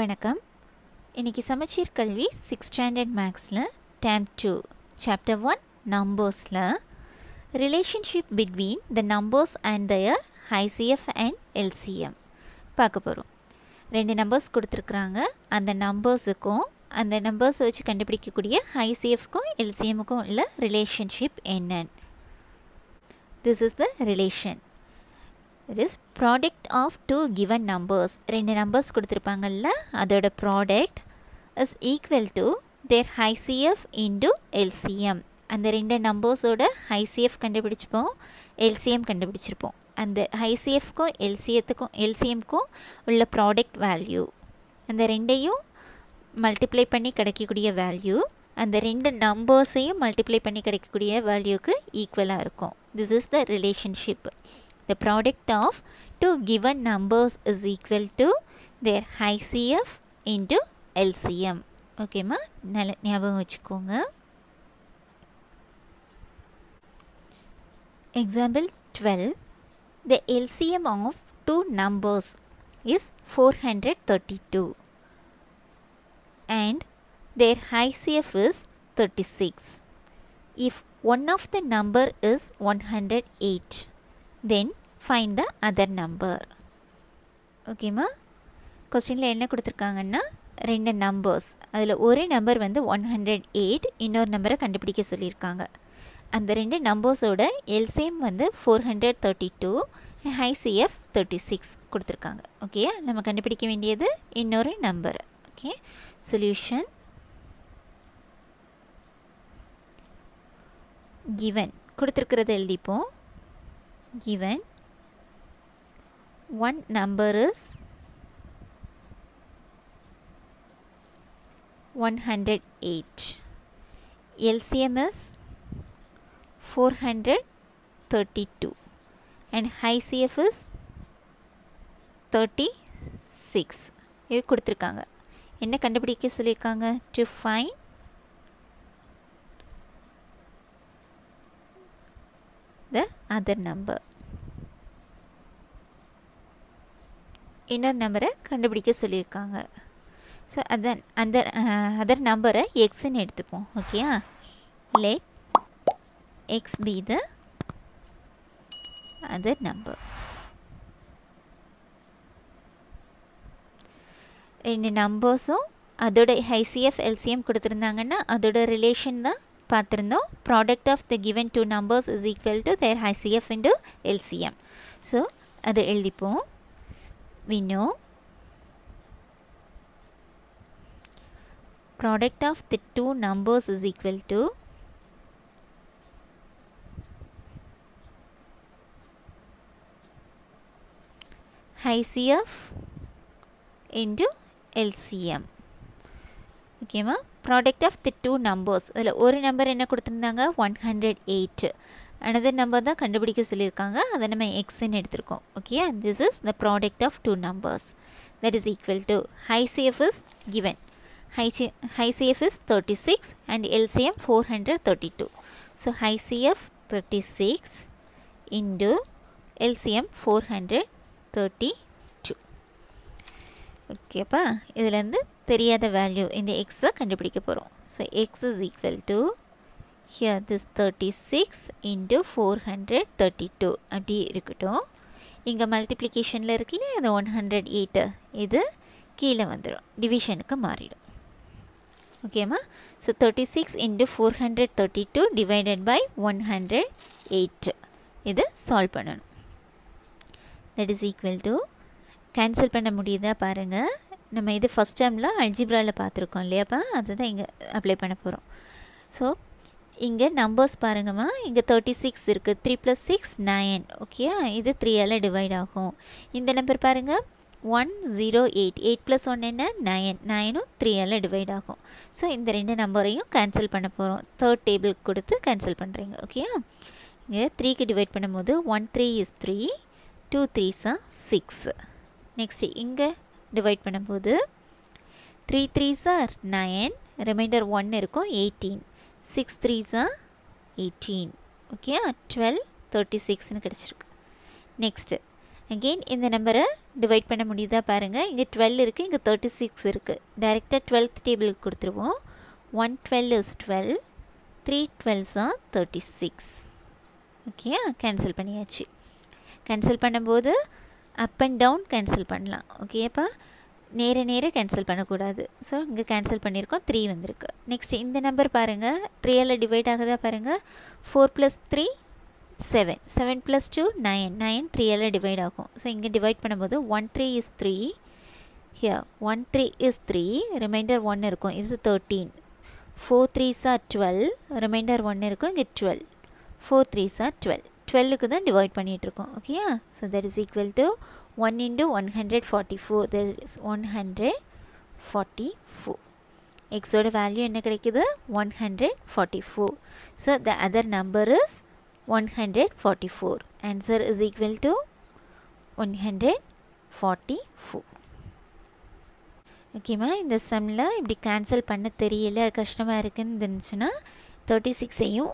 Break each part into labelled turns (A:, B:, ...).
A: வணக்கம். இன்றைக்கி Samacheer Kalvi six standard மேக்ஸில் term two chapter one நம்பர்ஸில் relationship between the numbers and their HCF and LCM பார்க்க போகிறோம் ரெண்டு நம்பர்ஸ் கொடுத்துருக்குறாங்க. அந்த நம்பர்ஸுக்கும் அந்த நம்பர்ஸை வச்சு கண்டுபிடிக்கக்கூடிய ஹைசிஎஃப்க்கும் எல்சிஎம்முக்கும் உள்ள ரிலேஷன்ஷிப் என்னன்னு. This is the relation it is product of two given numbers ரெண்டு நம்பர்ஸ் கொடுத்துருப்பாங்கல்ல அதோட product is equal to their HCF into LCM அந்த ரெண்டு நம்பர்ஸோட ஹைசிஎஃப் கண்டுபிடிச்சிப்போம் எல்சிஎம் கண்டுபிடிச்சிருப்போம். அந்த ஹைசிஎஃப்க்கும் எல்சிஎத்துக்கும் எல்சிஎம்க்கும் உள்ள ப்ராடக்ட் வேல்யூ அந்த ரெண்டையும் மல்டிப்ளை பண்ணி கிடைக்கக்கூடிய வேல்யூ அந்த ரெண்டு நம்பர்ஸையும் மல்டிப்ளை பண்ணி கிடைக்கக்கூடிய வேல்யூக்கு ஈக்குவலாக இருக்கும். This is the relationship the product of two given numbers is equal to their HCF into LCM ஓகேம்மா நல்ல ஞாபகம் வச்சுக்கோங்க example twelve the LCM of two numbers is four hundred thirty two and their HCF is thirty six if one of the number is one hundred eight then find the other number ஓகேம்மா கொஸ்டினில் என்ன கொடுத்துருக்காங்கன்னா ரெண்டு numbers அதில் ஒரு number வந்து one hundred eight இன்னொரு நம்பரை கண்டுபிடிக்க சொல்லியிருக்காங்க. அந்த ரெண்டு நம்பர்ஸோட எல்சிஎம் வந்து four hundred thirty two HCF thirty six கொடுத்துருக்காங்க. ஓகே நம்ம கண்டுபிடிக்க வேண்டியது இன்னொரு நம்பர் ஓகே சொல்யூஷன் கிவன் கொடுத்துருக்கிறத எழுதிப்போம். Given one number is 108 LCM is 432 and HCF is 36 இது கொடுத்துருக்காங்க என்ன கண்டுபிடிக்க சொல்லியிருக்காங்க to find the other number இன்னொரு நம்பரை கண்டுபிடிக்க சொல்லியிருக்காங்க. ஸோ அதன் அந்த அதர் நம்பரை எக்ஸ்ன்னு எடுத்துப்போம். ஓகேயா let X be the other number ரெண்டு நம்பர்ஸும் அதோட ஹைசிஎஃப் எல்சிஎம் கொடுத்துருந்தாங்கன்னா அதோட ரிலேஷன் தான் பார்த்துருந்தோம். Product of the given two numbers is equal to their HCF into LCM so அதை எழுதிப்போம். We know product of the two numbers is equal to HCF into LCM ஓகேம்மா product of the two numbers அதில் ஒரு number என்ன கொடுத்துருந்தாங்க? One hundred eight another number தான் கண்டுபிடிக்க சொல்லியிருக்காங்க. அதை நம்ம எக்ஸ்ன்னு எடுத்திருக்கோம். Okay this is the product of two numbers that is equal to HCF is given H C HCF is thirty six and LCM four hundred thirty two so HCF thirty six into LCM four hundred thirty two ஓகேப்பா இதுலேருந்து தெரியாத value இந்த எக்ஸை கண்டுபிடிக்க போகிறோம் so X is equal to here this 36 into 432 அப்படி இருக்கட்டும். இங்கே மல்டிப்ளிகேஷனில் இருக்குல்ல அந்த ஒன் ஹண்ட்ரட் எயிட்டு இது கீழே வந்துடும் டிவிஷனுக்கு மாறிடும். ஓகேம்மா so thirty six into four hundred thirty two divided by one hundred eight இது சால்வ் பண்ணணும். That is equal to cancel பண்ண முடியுதா பாருங்கள் நம்ம இது ஃபஸ்ட் டைமில் அல்ஜிப்ராவில் பார்த்துருக்கோம் இல்லையாப்பா? அதுதான் இங்கே அப்ளை பண்ண போகிறோம் ஸோ இங்கே நம்பர்ஸ் பாருங்கம்மா இங்கே தேர்ட்டி சிக்ஸ் இருக்குது three plus six nine okay இது த்ரீயால் டிவைட் ஆகும். இந்த நம்பர் பாருங்கள் one zero eight eight plus one என்ன? நைன் நைனும் த்ரீயால் டிவைட் ஆகும். ஸோ இந்த ரெண்டு நம்பரையும் கேன்சல் பண்ண போகிறோம் தேர்ட் டேபிளுக்கு கொடுத்து கேன்சல் பண்ணுறீங்க ஓகேயா இங்கே த்ரீக்கு டிவைட் பண்ணும்போது one three is three two த்ரீஸா six next இங்கே டிவைட் பண்ணும்போது த்ரீ த்ரீ சார் நைன் ரிமைண்டர் ஒன் இருக்கும் எயிட்டீன் சிக்ஸ் த்ரீஸா எயிட்டீன் ஓகே டுவெல் தேர்ட்டி சிக்ஸ்னு கிடச்சிருக்கு. நெக்ஸ்ட்டு அகெயின் இந்த நம்பரை டிவைட் பண்ண முடியுதா பாருங்கள் இங்கே டுவெல் இருக்குது இங்கே தேர்ட்டி சிக்ஸ் இருக்குது டைரெக்டாக டுவெல்த் டேபிளுக்கு கொடுத்துருவோம். One twelve is twelve three டுவெல்ஸாக thirty six okay cancel பண்ணியாச்சு. கேன்சல் பண்ணும்போது அப் அண்ட் டவுன் கேன்சல் பண்ணலாம். ஓகேப்பா நேர நேர கேன்சல் பண்ணக்கூடாது. ஸோ இங்கே கேன்சல் பண்ணியிருக்கோம். த்ரீ வந்திருக்கு. நெக்ஸ்ட் இந்த நம்பர் பாருங்கள் த்ரீயால் டிவைட் ஆகுதா பாருங்கள் four plus three seven seven plus two nine nine த்ரீயால் divide ஆகும். ஸோ இங்கே டிவைட் பண்ணும்போது one three is three here one three is three remainder one இருக்கும். இது தேர்ட்டீன் ஃபோர் த்ரீஸா டுவெல் ரிமைண்டர் ஒன் இருக்கும். இங்கே டுவெல் ஃபோர் த்ரீஸா டுவெல் டுவெல்லுக்கு தான் டிவைட் பண்ணிகிட்ருக்கோம் ஓகேயா so that is equal to one into one hundred forty four that is one hundred forty four எக்ஸோட வேல்யூ என்ன கிடைக்குது one hundred forty four so the other number is one hundred forty four answer is equal to one hundred forty four ஓகேம்மா இந்த சம்மில் இப்படி cancel பண்ண தெரியல கஷ்டமாக இருக்குன்னு இருந்துச்சுன்னா thirty சிக்ஸையும்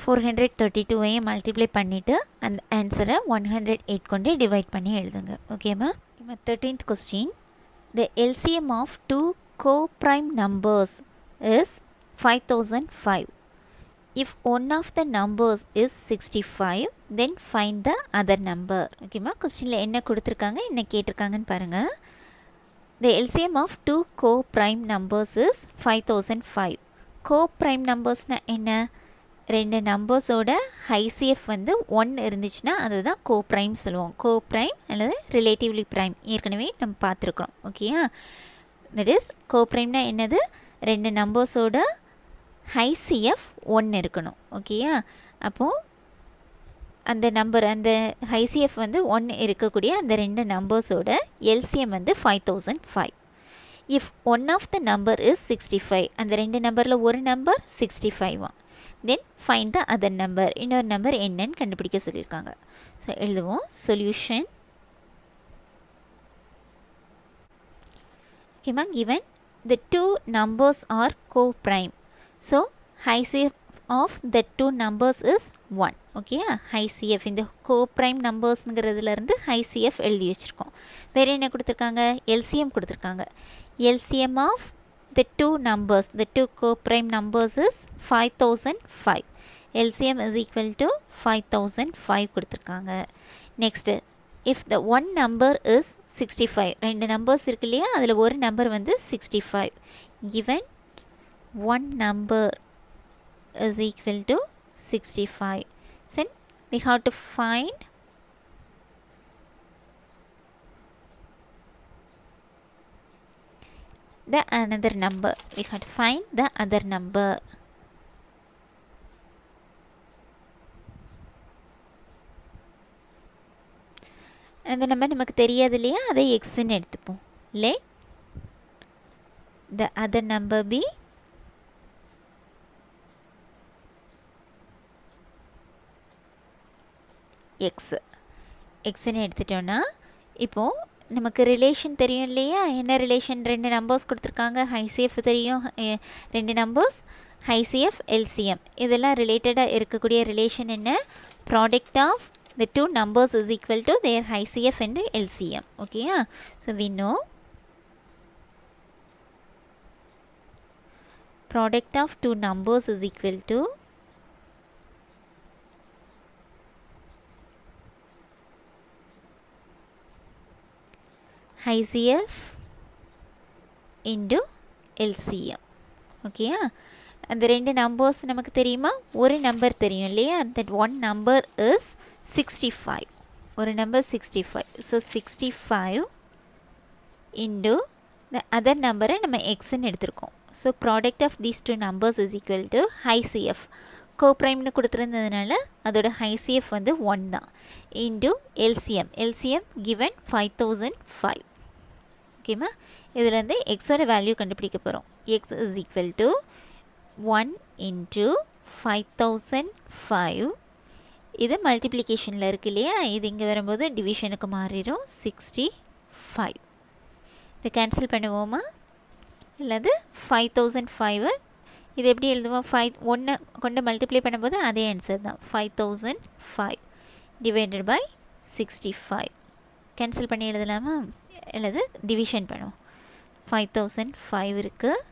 A: four hundred thirty டூவையும் multiply பண்ணிவிட்டு அந்த ஆன்சரை ஒன் ஹண்ட்ரட் எயிட் கொண்டு டிவைட் பண்ணி எழுதுங்க. ஓகேம்மா இப்போ thirteenth question the LCM of two coprime numbers is five thousand five if one of the numbers is sixty five then find the other number ஓகேம்மா கொஸ்டினில் என்ன கொடுத்துருக்காங்க என்ன கேட்டிருக்காங்கன்னு பாருங்கள் the LCM of two coprime numbers is five thousand five coprime நம்பர்ஸ்னால் என்ன? ரெண்டு நம்பர்ஸோட ஹைசிஎஃப் வந்து ஒன் இருந்துச்சுன்னா அதுதான் கோ ப்ரைம் சொல்லுவோம். கோ ப்ரைம் அல்லது ரிலேட்டிவ்லி ப்ரைம் ஏற்கனவே நம்ம பார்த்துருக்குறோம். ஓகேயா தட் இஸ் கோ ப்ரைம்னா என்னது? ரெண்டு நம்பர்ஸோட ஹைசிஎஃப் ஒன்று இருக்கணும். ஓகேயா அப்போது அந்த நம்பர் அந்த ஹைசிஎஃப் வந்து ஒன் இருக்கக்கூடிய அந்த ரெண்டு நம்பர்ஸோட எல்சிஎம் வந்து five thousand five if one of the number is sixty five அந்த ரெண்டு நம்பரில் ஒரு number sixty ஃபைவா then find the other number இன்னொரு நம்பர் என்னன்னு கண்டுபிடிக்க சொல்லியிருக்காங்க. ஸோ எழுதுவோம். சொல்யூஷன் ஓகேமா given the two numbers are coprime so HCF of the two numbers is one okay HCF இந்த கோ ப்ரைம் நம்பர்ஸ்ங்கிறதுலேருந்து ஹைசிஎஃப் எழுதி வச்சுருக்கோம். வேறு என்ன கொடுத்துருக்காங்க? எல்சிஎம் கொடுத்துருக்காங்க. LCM of the two numbers the two co-prime numbers is 5005 LCM is equal to 5005 கொடுத்துருக்காங்க. Next if the one number is sixty five ரெண்டு நம்பர்ஸ் இருக்கு இல்லையா? அதில் ஒரு நம்பர் வந்து sixty five one one number equal equal to sixty five have to have to find the another number we have to find the other number அந்த number நமக்கு தெரியாது இல்லையா அதை எக்ஸ்ன்னு எடுத்துப்போம் let the other number be X எக்ஸ்ன்னு எடுத்துட்டோன்னா இப்போது நமக்கு ரிலேஷன் தெரியும் இல்லையா? என்ன ரிலேஷன் ரெண்டு நம்பர்ஸ் கொடுத்துருக்காங்க. ஹைசிஎஃப் தெரியும். ரெண்டு நம்பர்ஸ் ஹைசிஎஃப் எல்சிஎம் இதெல்லாம் ரிலேட்டடாக இருக்கக்கூடிய ரிலேஷன் என்ன? Product of the two numbers is equal to their HCF and LCM ஓகேயா so we know product of two numbers is equal to ICF into LCM ஓகேயா ah? அந்த ரெண்டு நம்பர்ஸ் நமக்கு தெரியுமா? ஒரு நம்பர் தெரியும் இல்லையா? That one number is sixty five ஒரு number sixty five so sixty five into the other நம்பரை நம்ம எக்ஸ்ன்னு எடுத்திருக்கோம் so product of these two numbers is equal to HCF கோப்ரைம்னு கொடுத்துருந்ததுனால அதோட ஹைசிஎஃப் வந்து ஒன் தான். Into LCM LCM given five thousand five ஓகேம்மா? இதுலேருந்து எக்ஸோட வேல்யூ கண்டுபிடிக்க போகிறோம் x is equal to one into five thousand five இது மல்டிப்ளிகேஷனில் இருக்கு இல்லையா? இது இங்கே வரும்போது டிவிஷனுக்கு மாறிடும் சிக்ஸ்டி ஃபைவ் இதை கேன்சல் பண்ணுவோமா? இல்லது ஃபைவ் தௌசண்ட் ஃபைவ் இது எப்படி எழுதுவோம்? ஃபைவ் ஒன்று கொண்டு மல்டிப்ளை பண்ணும்போது அதே ஆன்சர் தான். Five thousand five divided by sixty five cancel பண்ணி எழுதலாமா? அல்லது டிவிஷன் பண்ணுவோம் ஃபைவ் தௌசண்ட் ஃபைவ் இருக்குது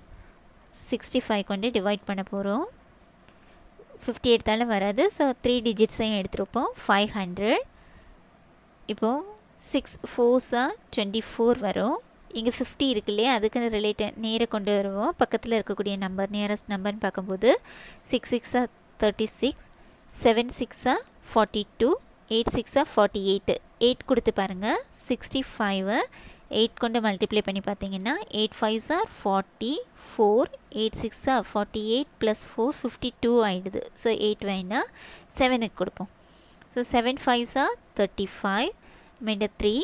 A: சிக்ஸ்டி ஃபைவ் கொண்டு டிவைட் பண்ண போகிறோம் ஃபிஃப்டி எடுத்தாலும் வராது. ஸோ த்ரீ டிஜிட்ஸையும் எடுத்துருப்போம். ஃபைவ் ஹண்ட்ரட் இப்போது சிக்ஸ் ஃபோர்ஸாக டுவெண்ட்டி ஃபோர் வரும். இங்கே ஃபிஃப்டி இருக்கு இல்லையா? அதுக்குன்னு ரிலேட்டட் நேராக கொண்டு வருவோம். பக்கத்தில் இருக்கக்கூடிய நம்பர் நியரஸ்ட் நம்பர்னு பார்க்கும்போது சிக்ஸ் சிக்ஸாக தேர்ட்டி சிக்ஸ் செவன் சிக்ஸாக ஃபார்ட்டி டூ எயிட் சிக்ஸாக ஃபார்ட்டி எயிட்டு. எயிட் கொடுத்து பாருங்கள் சிக்ஸ்டி ஃபைவை எயிட் கொண்டு மல்டிப்ளை பண்ணி பார்த்தீங்கன்னா eight five sir forty four eight சிக்ஸா forty eight plus four fifty two ஆகிடுது ஸோ எயிட் வேணா செவனுக்கு கொடுப்போம். So seven five sir thirty five மெண்ட த்ரீ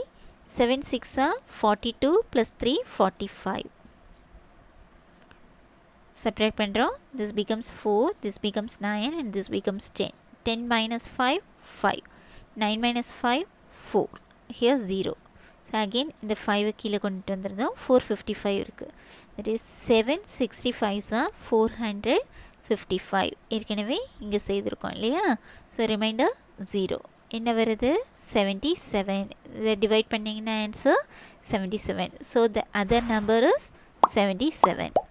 A: செவன் சிக்ஸா forty two plus three forty five separate பண்ணுறோம் this becomes four this becomes nine and this becomes ten ten minus five five 9 minus 5, 4. Here 0. So again இந்த 5 கீழே கொண்டுட்டு வந்திருந்தோம். 455 இருக்குது that is 765s are 455 ஏற்கனவே இங்கே செய்திருக்கோம் இல்லையா? ஸோ ரிமைண்டர் 0 என்ன வருது? 77 இதை டிவைட் பண்ணிங்கன்னா answer 77 so the other number is 77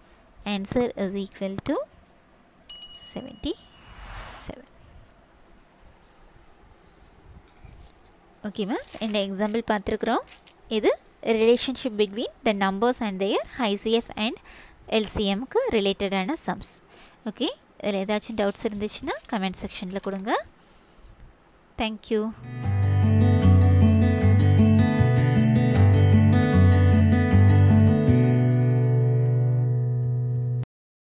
A: answer is equal to 77 ஓகேவா இந்த எக்ஸாம்பிள் பார்த்துருக்குறோம் இது relationship between the numbers and their HCF and எல்சிஎம்க்கு ரிலேட்டடான சம்ஸ் ஓகே இதில் ஏதாச்சும் டவுட்ஸ் இருந்துச்சுன்னா கமெண்ட் செக்ஷனில் கொடுங்க. தேங்க்யூ